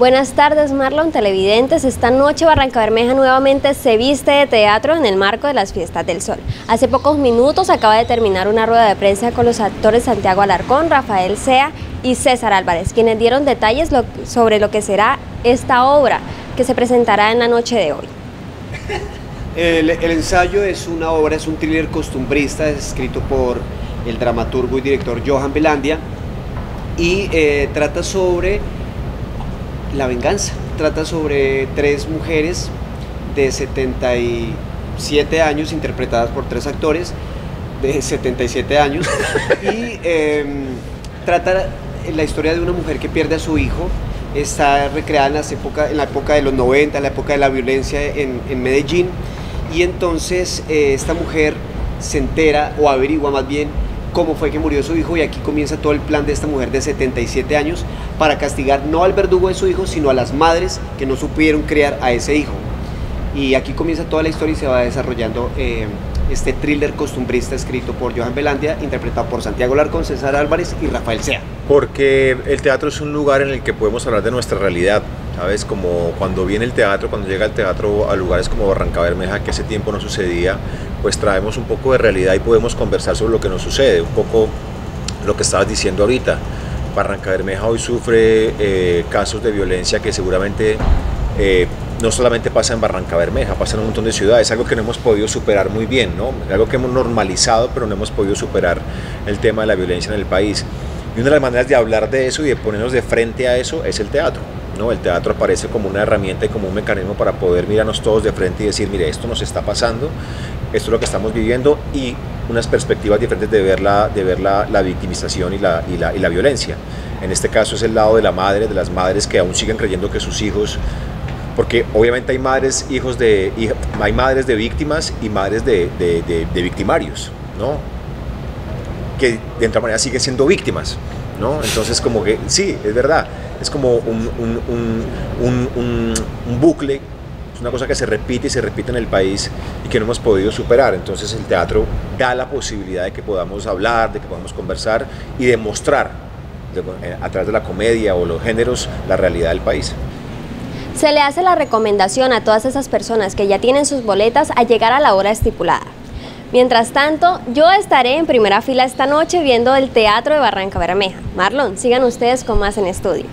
Buenas tardes Marlon, televidentes. Esta noche Barranca Bermeja nuevamente se viste de teatro en el marco de las Fiestas del Sol. Hace pocos minutos acaba de terminar una rueda de prensa con los actores Santiago Alarcón, Rafael Sea y César Álvarez, quienes dieron detalles sobre lo que será esta obra que se presentará en la noche de hoy. El, ensayo es una obra, es un thriller costumbrista, escrito por el dramaturgo y director Johan Belandia y eh, trata sobre la venganza. Trata sobre tres mujeres de 77 años, interpretadas por tres actores de 77 años, y em, trata la historia de una mujer que pierde a su hijo. Está recreada en, las en la época de los 90, en la época de la violencia en, en Medellín, y entonces eh, esta mujer se entera o averigua más bien cómo fue que murió su hijo y aquí comienza todo el plan de esta mujer de 77 años para castigar no al verdugo de su hijo, sino a las madres que no supieron criar a ese hijo. Y aquí comienza toda la historia y se va desarrollando eh, este thriller costumbrista escrito por Johan Belandia, interpretado por Santiago Larcón, César Álvarez y Rafael Sea. Porque el teatro es un lugar en el que podemos hablar de nuestra realidad, ¿sabes? Como cuando viene el teatro, cuando llega el teatro a lugares como Barranca Bermeja, que ese tiempo no sucedía, pues traemos un poco de realidad y podemos conversar sobre lo que nos sucede, un poco lo que estabas diciendo ahorita. Barranca Bermeja hoy sufre eh, casos de violencia que seguramente eh, no solamente pasa en Barranca Bermeja, pasa en un montón de ciudades, algo que no hemos podido superar muy bien, ¿no? algo que hemos normalizado, pero no hemos podido superar el tema de la violencia en el país. Y una de las maneras de hablar de eso y de ponernos de frente a eso es el teatro. El teatro aparece como una herramienta y como un mecanismo para poder mirarnos todos de frente y decir, mire, esto nos está pasando, esto es lo que estamos viviendo y unas perspectivas diferentes de ver la, de ver la, victimización y la, y, la, y la violencia. En este caso es el lado de la madre, de las madres que aún siguen creyendo que sus hijos porque obviamente hay madres, hijos de, hay madres de víctimas y madres de, de, de victimarios, ¿no? Que de otra manera siguen siendo víctimas, ¿no? Entonces como que, sí, es verdad, es como un, un, un, un, bucle, es una cosa que se repite y se repite en el país y que no hemos podido superar. Entonces el teatro da la posibilidad de que podamos hablar, de que podamos conversar y demostrar eh, a través de la comedia o los géneros la realidad del país. Se le hace la recomendación a todas esas personas que ya tienen sus boletas a llegar a la hora estipulada. Mientras tanto, yo estaré en primera fila esta noche viendo el Teatro de Barranca Bermeja. Marlon, sigan ustedes con más en estudio.